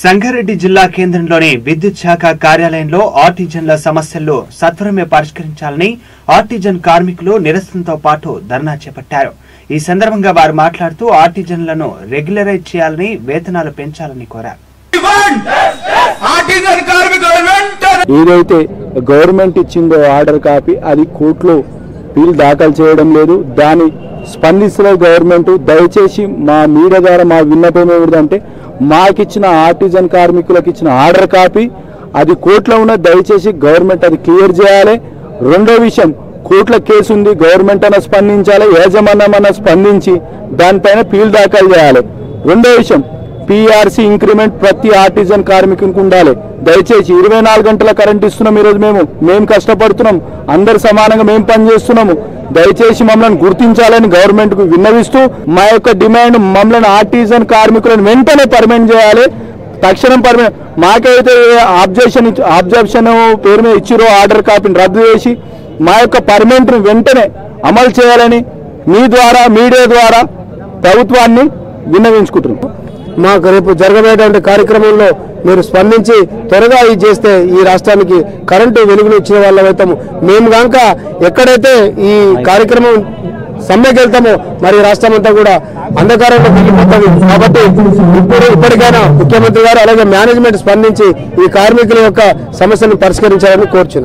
సంగారెడ్డి జిల్లా కేంద్రంలోని విద్యుత్ శాఖ కార్యాలయంలో ఆర్టిజన్ల సమస్యలను సత్వరమే పరిష్కరించాలని ఆర్టిజన్ కార్మికులు నిరసనతో పాటు ధర్నా చేపట్టారు. ఈ సందర్భంగా వారు మాట్లాడుతూ ఆర్టిజన్లను రెగ్యులరైజ్ చేయాలని వేతనాలు పెంచాలని కోరారు. ఆర్టిజన్ కార్మికుల వెంటనే ఏదైతే గవర్నమెంట్ ఇచ్చిందో ఆర్డర్ కాపీ అది కోర్టులో బిల్ దాఖలు చేయడం లేదు. దాని స్పందిస్తున్న గవర్నమెంట్ దయచేసి మా మీడియా ద్వారా మా విన్నపం ఏమిటంటే మాకిచ్చిన ఆర్టిజన్ కార్మికులకు ఇచ్చిన ఆర్డర్ కాపీ అది కోర్టులో ఉన్న దయచేసి గవర్నమెంట్ అది క్లియర్ చేయాలి. రెండో విషయం కోర్టుల కేసు ఉంది గవర్నమెంట్ అన్న స్పందించాలి యాజమాన్యం అన్న స్పందించి దానిపైన పీల్ దాఖలు చేయాలి. రెండో విషయం పీఆర్సీ ఇంక్రిమెంట్ ప్రతి ఆర్టిజన్ కార్మికునికి ఉండాలి. దయచేసి ఇరవై నాలుగు గంటల కరెంట్ ఇస్తున్నాం ఈరోజు మేము. మేము కష్టపడుతున్నాం. అందరు సమానంగా మేము పనిచేస్తున్నాము. దయచేసి మమ్మల్ని గుర్తించాలని గవర్నమెంట్కు విన్నవిస్తూ మా యొక్క డిమాండ్ మమ్మల్ని ఆర్టిజన్ కార్మికులను వెంటనే పర్మనెంట్ చేయాలి. తక్షణం పర్మనెంట్ మాకైతే ఆబ్జెక్షన్ ఆబ్జెక్షన్ పేరు మీద ఇచ్చిరో ఆర్డర్ కాపీని రద్దు చేసి మా యొక్క పర్మనెంట్ వెంటనే అమలు చేయాలని మీ ద్వారా మీడియా ద్వారా ప్రభుత్వాన్ని విన్నవించుకుంటున్నాం. మాకు రేపు జరగబోయేటువంటి కార్యక్రమంలో మీరు స్పందించి త్వరగా ఇది చేస్తే ఈ రాష్ట్రానికి కరెంటు వెలుగులు ఇచ్చిన వాళ్ళమైతాము మేము కనుక ఎక్కడైతే ఈ కార్యక్రమం సమ్మెకి వెళ్తామో మరి రాష్ట్రం అంతా కూడా అంధకారంలో మిగిలిపోతుంది కాబట్టి ఇప్పుడు ఇప్పటికైనా ముఖ్యమంత్రి గారు అలాగే మేనేజ్మెంట్ స్పందించి ఈ కార్మికుల యొక్క సమస్యను పరిష్కరించాలని కోరుచున్నాం.